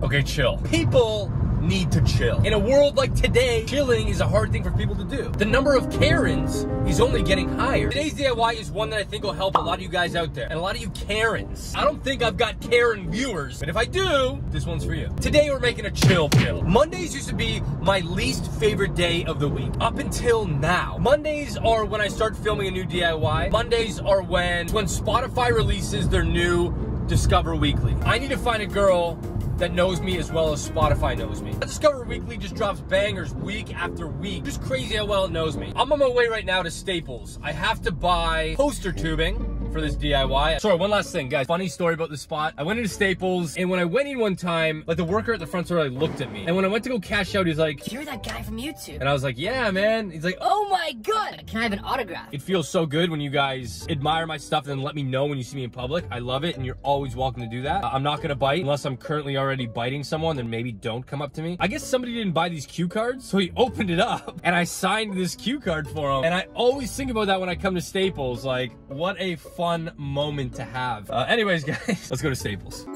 Okay, chill. People need to chill. In a world like today, chilling is a hard thing for people to do. The number of Karens is only getting higher. Today's DIY is one that I think will help a lot of you guys out there and a lot of you Karens. I don't think I've got Karen viewers, but if I do, this one's for you. Today we're making a chill pill. Mondays used to be my least favorite day of the week up until now. Mondays are when I start filming a new DIY. Mondays are when when Spotify releases their new Discover Weekly. I need to find a girl that knows me as well as Spotify knows me. Discover Weekly just drops bangers week after week. Just crazy how well it knows me. I'm on my way right now to Staples. I have to buy poster tubing for this DIY. Sorry, one last thing, guys. Funny story about this spot. I went into Staples, and when I went in one time, like the worker at the front store like looked at me. And when I went to go cash out, he's like, You're that guy from YouTube. and I was like, yeah, man. He's like, oh, my god! Can I have an autograph? it feels so good when you guys admire my stuff and then let me know when you see me in public. I love it, and you're always welcome to do that. I'm not gonna bite unless I'm currently already biting someone, then maybe don't come up to me. I guess somebody didn't buy these cue cards, so he opened it up, and I signed this cue card for him. And I always think about that when I come to Staples, like, what a fun moment to have. Uh, anyways, guys, let's go to Staples.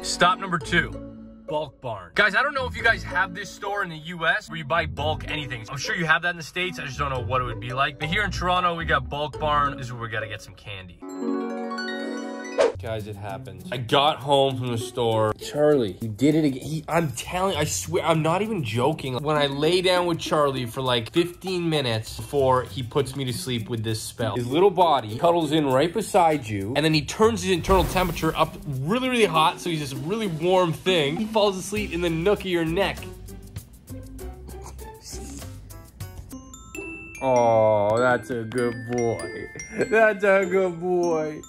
Stop number two. Bulk Barn. Guys, I don't know if you guys have this store in the US where you buy bulk anything. I'm sure you have that in the States. I just don't know what it would be like. But here in Toronto, we got Bulk Barn. This is where we gotta get some candy. Guys, it happened. I got home from the store. Charlie, he did it again. He, I'm telling, I swear, I'm not even joking. When I lay down with Charlie for like 15 minutes before he puts me to sleep with this spell, his little body cuddles in right beside you, and then he turns his internal temperature up really, really hot, so he's this really warm thing. He falls asleep in the nook of your neck. Oh, that's a good boy. That's a good boy.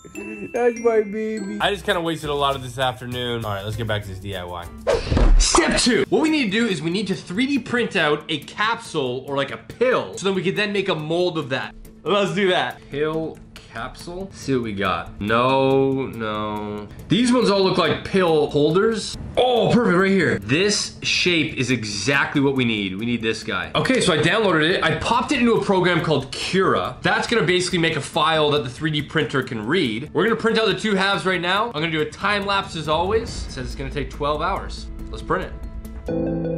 That's my baby. I just kind of wasted a lot of this afternoon. All right, let's get back to this DIY. Step two. What we need to do is we need to 3D print out a capsule or like a pill so then we can then make a mold of that. Let's do that. Pill capsule. Let's see what we got. No, no. These ones all look like pill holders. Oh, perfect, right here. This shape is exactly what we need. We need this guy. Okay, so I downloaded it. I popped it into a program called Cura. That's gonna basically make a file that the 3D printer can read. We're gonna print out the two halves right now. I'm gonna do a time lapse as always. It says it's gonna take 12 hours. Let's print it.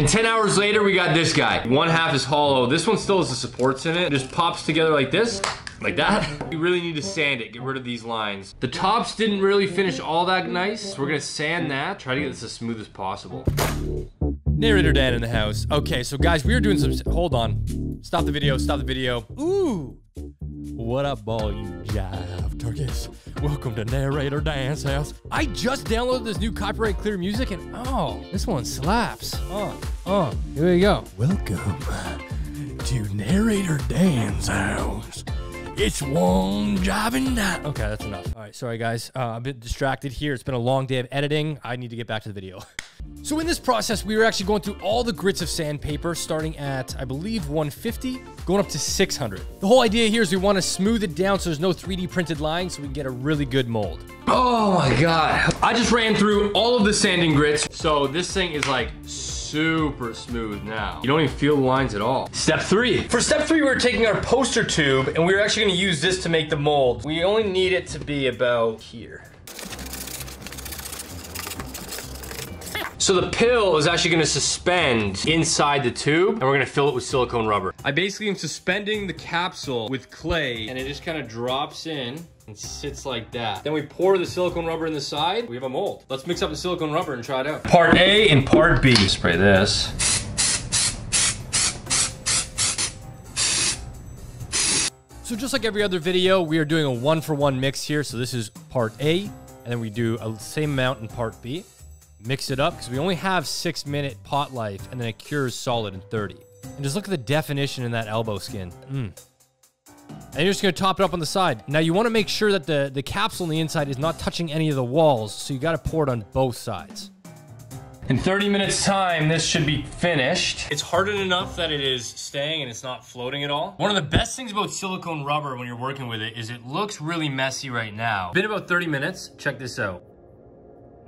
And 10 hours later, we got this guy. One half is hollow. This one still has the supports in it. It just pops together like this, like that. We really need to sand it, get rid of these lines. The tops didn't really finish all that nice. So we're gonna sand that, try to get this as smooth as possible. Narrator Dan in the house. Okay, so guys, we are doing some, hold on. Stop the video, stop the video. Ooh. What up, all you jive turkeys? Welcome to Narrator Dan's house. I just downloaded this new copyright clear music and oh, this one slaps. Oh, oh, here we go. Welcome to Narrator Dan's house. It's one jiving down. Okay, that's enough. All right, sorry guys. Uh, I'm a bit distracted here. It's been a long day of editing. I need to get back to the video. So in this process, we were actually going through all the grits of sandpaper, starting at, I believe, 150, going up to 600. The whole idea here is we want to smooth it down so there's no 3D printed lines so we can get a really good mold. Oh my God. I just ran through all of the sanding grits. So this thing is like super smooth now. You don't even feel the lines at all. Step three. For step three, we're taking our poster tube and we're actually gonna use this to make the mold. We only need it to be about here. So the pill is actually gonna suspend inside the tube and we're gonna fill it with silicone rubber. I basically am suspending the capsule with clay and it just kind of drops in and sits like that. Then we pour the silicone rubber in the side, we have a mold. Let's mix up the silicone rubber and try it out. Part A and part B. Spray this. So just like every other video, we are doing a one for one mix here. So this is part A, and then we do a same amount in part B. Mix it up because we only have six minute pot life, and then it cures solid in 30. And just look at the definition in that elbow skin. Mm. And you're just gonna top it up on the side. Now you wanna make sure that the, the capsule on the inside is not touching any of the walls, so you gotta pour it on both sides. In 30 minutes time, this should be finished. It's hardened enough that it is staying and it's not floating at all. One of the best things about silicone rubber when you're working with it is it looks really messy right now. Been about 30 minutes, check this out.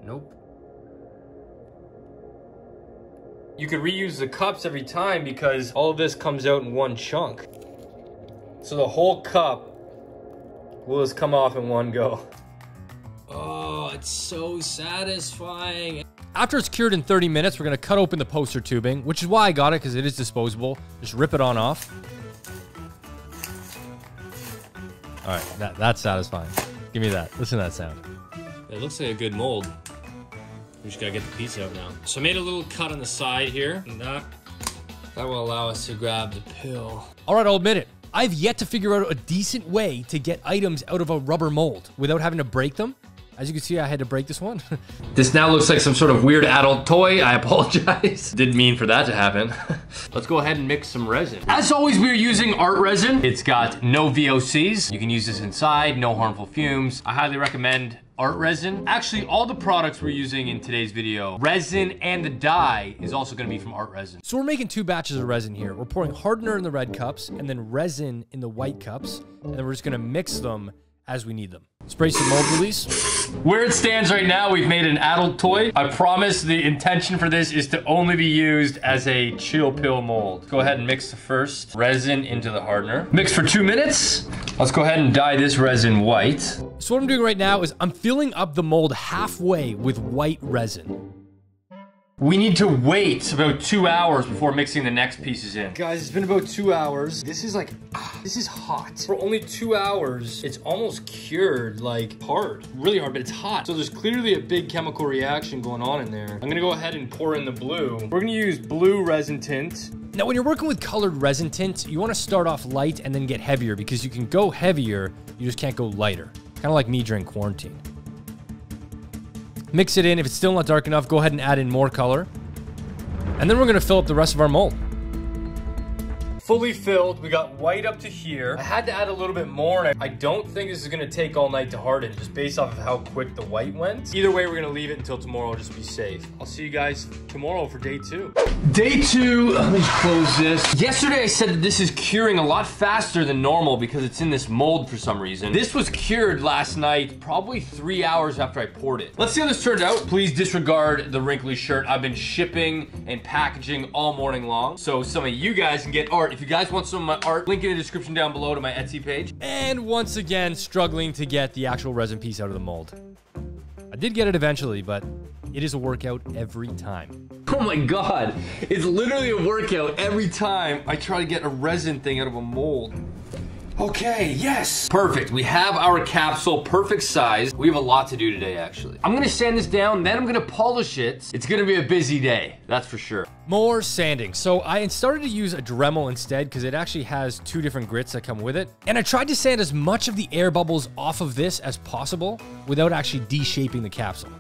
Nope. you could reuse the cups every time because all of this comes out in one chunk. So the whole cup will just come off in one go. Oh, it's so satisfying. After it's cured in 30 minutes, we're gonna cut open the poster tubing, which is why I got it, because it is disposable. Just rip it on off. All right, that, that's satisfying. Give me that. Listen to that sound. It looks like a good mold. We just gotta get the piece out now. So I made a little cut on the side here. And that, that will allow us to grab the pill. All right, I'll admit it. I've yet to figure out a decent way to get items out of a rubber mold without having to break them. As you can see, I had to break this one. This now looks like some sort of weird adult toy. I apologize. Didn't mean for that to happen. Let's go ahead and mix some resin. As always, we're using ArtResin. It's got no VOCs. You can use this inside, no harmful fumes. I highly recommend ArtResin. Actually, all the products we're using in today's video, resin and the dye is also gonna be from ArtResin. so we're making two batches of resin here. We're pouring hardener in the red cups and then resin in the white cups. And then we're just gonna mix them as we need them. Spray some mold release. Where it stands right now, we've made an adult toy. I promise the intention for this is to only be used as a chill pill mold. Go ahead and mix the first resin into the hardener. Mix for two minutes. Let's go ahead and dye this resin white. So what I'm doing right now is I'm filling up the mold halfway with white resin. We need to wait about two hours before mixing the next pieces in. Guys, it's been about two hours. This is like, ah, this is hot. For only two hours, it's almost cured, like hard, really hard, but it's hot. So there's clearly a big chemical reaction going on in there. I'm gonna go ahead and pour in the blue. We're gonna use blue resin tint. Now, when you're working with colored resin tint, you want to start off light and then get heavier because you can go heavier, you just can't go lighter. Kind of like me during quarantine. Mix it in. If it's still not dark enough, go ahead and add in more color. And then we're going to fill up the rest of our mold. Fully filled, we got white up to here. I had to add a little bit more, and I don't think this is gonna take all night to harden, just based off of how quick the white went. Either way, we're gonna leave it until tomorrow, just be safe. I'll see you guys tomorrow for day two. Day two, let me just close this. Yesterday I said that this is curing a lot faster than normal because it's in this mold for some reason. This was cured last night, probably three hours after I poured it. Let's see how this turned out. Please disregard the wrinkly shirt. I've been shipping and packaging all morning long, so some of you guys can get art. If you guys want some of my art, link in the description down below to my Etsy page. And once again, struggling to get the actual resin piece out of the mold. I did get it eventually, but it is a workout every time. Oh my god, it's literally a workout every time I try to get a resin thing out of a mold. Okay, yes. Perfect. We have our capsule, perfect size. We have a lot to do today, actually. I'm gonna sand this down, then I'm gonna polish it. It's gonna be a busy day, that's for sure. More sanding. So I started to use a Dremel instead because it actually has two different grits that come with it. And I tried to sand as much of the air bubbles off of this as possible without actually de-shaping the capsule.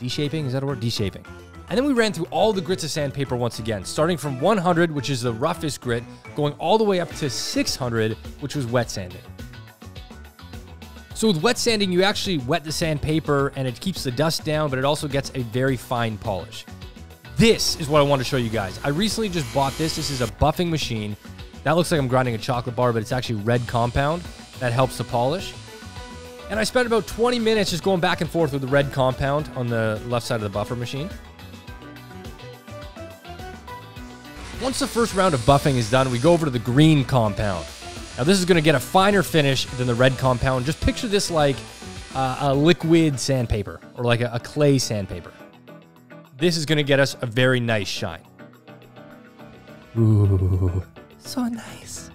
De-shaping, is that a word? De-shaping. And then we ran through all the grits of sandpaper once again, starting from 100, which is the roughest grit, going all the way up to 600, which was wet sanding. So with wet sanding, you actually wet the sandpaper and it keeps the dust down, but it also gets a very fine polish. This is what I want to show you guys. I recently just bought this. This is a buffing machine. That looks like I'm grinding a chocolate bar, but it's actually red compound that helps the polish. And I spent about 20 minutes just going back and forth with the red compound on the left side of the buffer machine. Once the first round of buffing is done, we go over to the green compound. Now this is going to get a finer finish than the red compound. Just picture this like uh, a liquid sandpaper or like a, a clay sandpaper. This is going to get us a very nice shine. Ooh, so nice.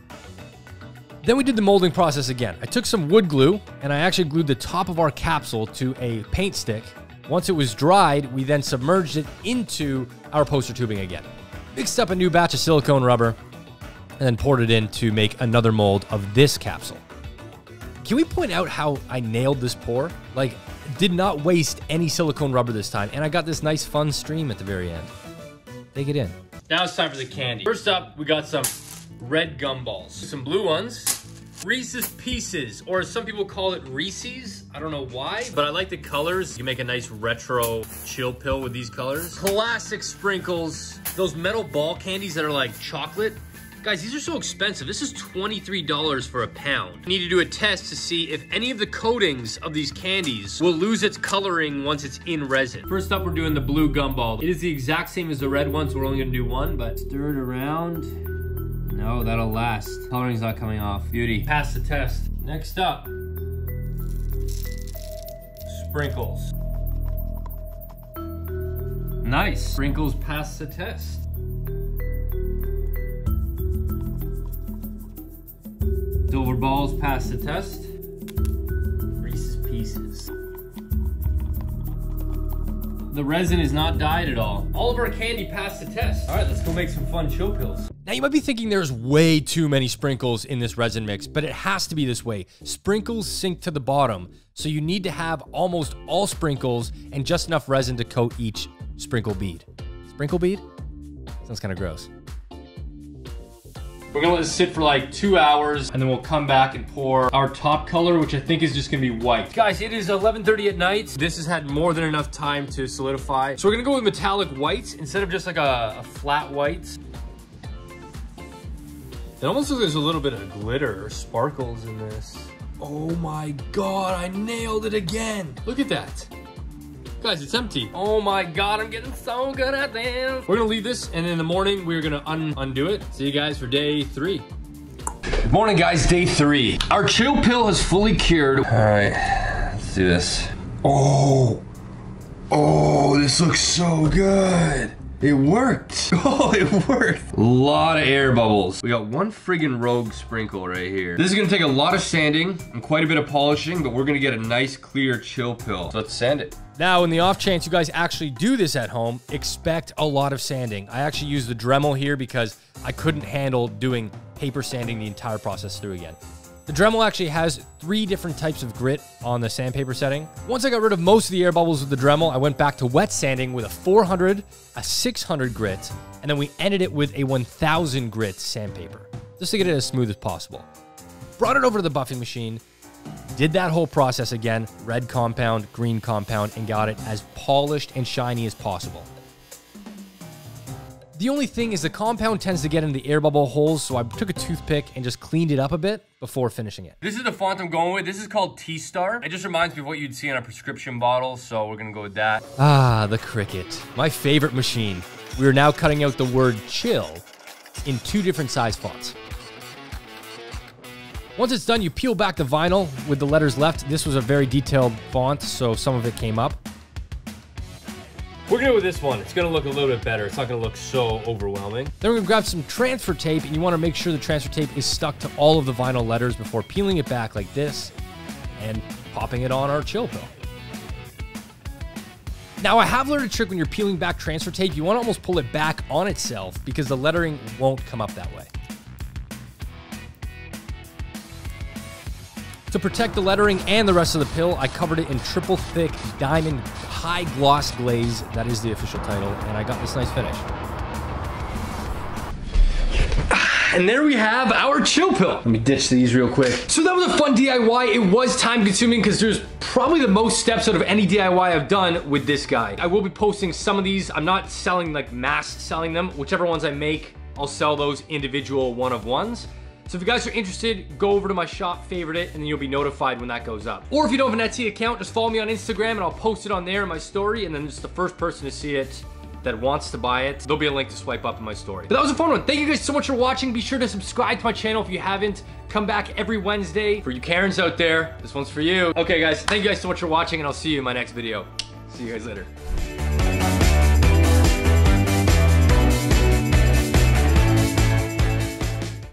Then we did the molding process again. I took some wood glue and I actually glued the top of our capsule to a paint stick. Once it was dried, we then submerged it into our poster tubing again. Mixed up a new batch of silicone rubber and then poured it in to make another mold of this capsule. Can we point out how I nailed this pour? Like, did not waste any silicone rubber this time, and I got this nice fun stream at the very end. Take it in. Now it's time for the candy. First up, we got some red gumballs. Some blue ones. Reese's Pieces, or some people call it Reese's. I don't know why, but I like the colors. You make a nice retro chill pill with these colors. Classic sprinkles. Those metal ball candies that are like chocolate. Guys, these are so expensive. This is $23 for a pound. I need to do a test to see if any of the coatings of these candies will lose its coloring once it's in resin. First up, we're doing the blue gumball. It is the exact same as the red one, so we're only gonna do one, but stir it around. No, that'll last. Coloring's not coming off. Beauty. Pass the test. Next up, sprinkles. Nice. Sprinkles pass the test. Silver balls pass the test. Reese's Pieces. The resin is not dyed at all. All of our candy passed the test. All right, let's go make some fun chill pills. Now you might be thinking there's way too many sprinkles in this resin mix, but it has to be this way. Sprinkles sink to the bottom, so you need to have almost all sprinkles and just enough resin to coat each sprinkle bead. Sprinkle bead? Sounds kind of gross. We're gonna let this sit for like two hours and then we'll come back and pour our top color, which I think is just gonna be white. Guys, it is 11.30 at night. This has had more than enough time to solidify. So we're gonna go with metallic white instead of just like a, a flat white. It almost looks like there's a little bit of glitter or sparkles in this. Oh my God, I nailed it again. Look at that. Guys, it's empty. Oh my God, I'm getting so good at this. We're gonna leave this and in the morning, we're gonna un undo it. See you guys for day three. Good morning guys, day three. Our chill pill has fully cured. All right, let's do this. Oh, oh, this looks so good. It worked. Oh, it worked. A lot of air bubbles. We got one friggin' rogue sprinkle right here. This is gonna take a lot of sanding and quite a bit of polishing, but we're gonna get a nice clear chill pill. So let's sand it. Now, in the off chance you guys actually do this at home, expect a lot of sanding. I actually use the Dremel here because I couldn't handle doing paper sanding the entire process through again. The Dremel actually has three different types of grit on the sandpaper setting. Once I got rid of most of the air bubbles with the Dremel, I went back to wet sanding with a 400, a 600 grit, and then we ended it with a 1000 grit sandpaper, just to get it as smooth as possible. Brought it over to the buffing machine, did that whole process again, red compound, green compound, and got it as polished and shiny as possible. The only thing is the compound tends to get in the air bubble holes, so I took a toothpick and just cleaned it up a bit before finishing it. This is the font I'm going with. This is called T-Star. It just reminds me of what you'd see in a prescription bottle, so we're gonna go with that. Ah, the Cricut. My favorite machine. We are now cutting out the word chill in two different size fonts. Once it's done, you peel back the vinyl with the letters left. This was a very detailed font, so some of it came up. We're gonna go with this one. It's gonna look a little bit better. It's not gonna look so overwhelming. Then we're gonna grab some transfer tape, and you wanna make sure the transfer tape is stuck to all of the vinyl letters before peeling it back like this and popping it on our chill pill. Now, I have learned a trick when you're peeling back transfer tape. You wanna almost pull it back on itself because the lettering won't come up that way. To protect the lettering and the rest of the pill, I covered it in triple thick diamond high gloss glaze. That is the official title, and I got this nice finish. And there we have our chill pill. Let me ditch these real quick. So that was a fun DIY. It was time consuming because there's probably the most steps out of any DIY I've done with this guy. I will be posting some of these. I'm not selling like mass selling them. Whichever ones I make, I'll sell those individual one of ones. So if you guys are interested, go over to my shop, favorite it, and then you'll be notified when that goes up. Or if you don't have an Etsy account, just follow me on Instagram and I'll post it on there in my story, and then just the first person to see it that wants to buy it, there'll be a link to swipe up in my story. But that was a fun one. Thank you guys so much for watching. Be sure to subscribe to my channel if you haven't. Come back every Wednesday. For you Karens out there, this one's for you. Okay guys, thank you guys so much for watching and I'll see you in my next video. See you guys later.